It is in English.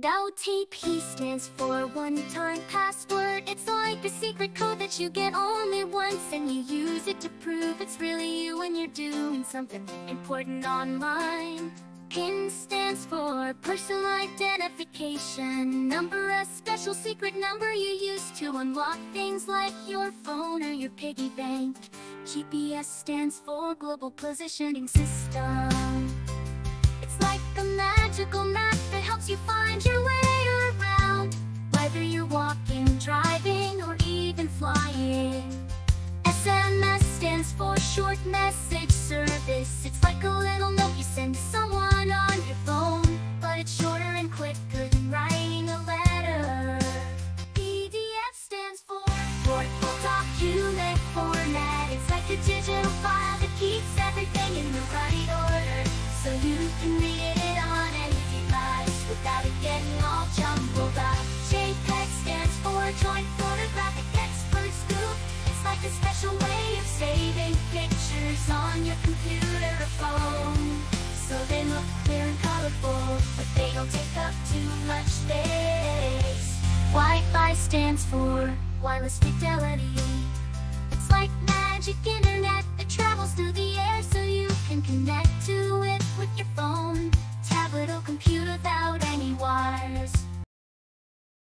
OTP stands for one-time password. It's like a secret code that you get only once and you use it to prove it's really you when you're doing something important online. PIN stands for personal identification number, a special secret number you use to unlock things like your phone or your piggy bank. GPS stands for global positioning system. It's like a magical map that helps you find for short message service. It's pictures on your computer or phone. So they look clear and colorful, but they don't take up too much space. Wi-Fi stands for wireless fidelity.